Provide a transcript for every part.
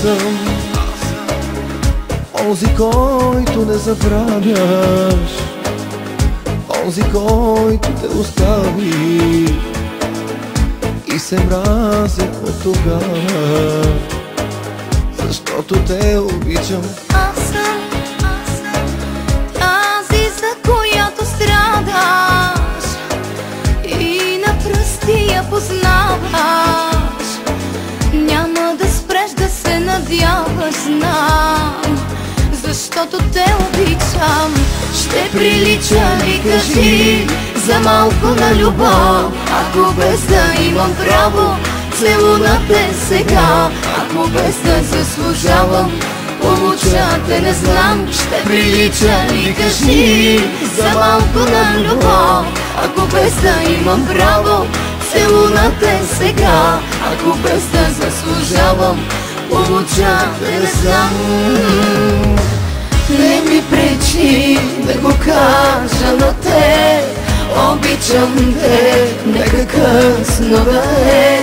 съм Онзи, който не забравяш. Онзи, който те остави И се мразят от тогава. Защото те обичам. Аз съм, аз съм тази, за която страдаш. И на пръсти я познаваш надяваш, знам Защото те обичам. Ще прилича ли, кажи За малко на любов? Ако без да имам право Целуна те сега. Ако без да заслужавам Получате не знам, ще прилича ли кажи За малко на любов? Ако без да имам право Целуна те сега. Ако без да заслужавам Получате не знам. Не ми пречи да го кажа на те. Обичам те, нека късно да е.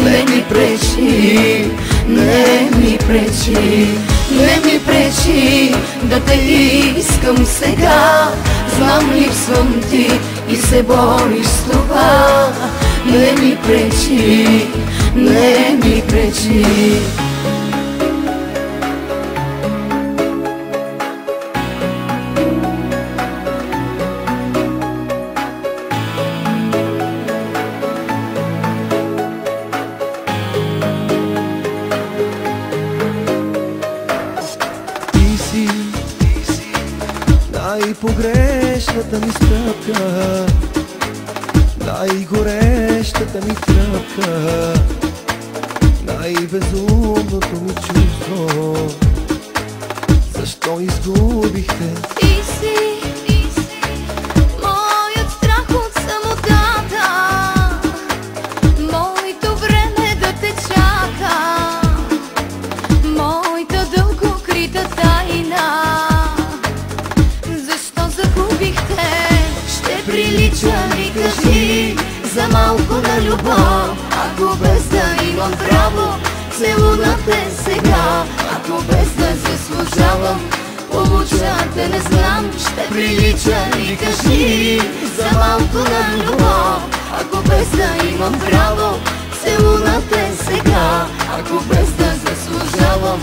Не ми пречи, не ми пречи Не ми пречи да те искам сега. Знам липсвам ти и се бориш с това. Не ми пречи, не ми пречи най-погрешната ми стъпка. Най-горещата ми тръпка. Най-безумното ми чувство. Защо изгубихте прилича ли кажи За малко на любов. Ако без да имам право Целунате сега. Ако без да заслужавам Получате не знам Ще прилича. Ли кажи За малко на любов. Ако без да имам право Целунате сега. Ако без да заслужавам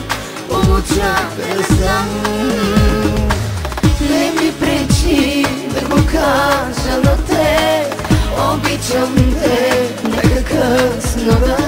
Получате не знам. Не ми пречи да го кажа те Обичам те, нека късно да е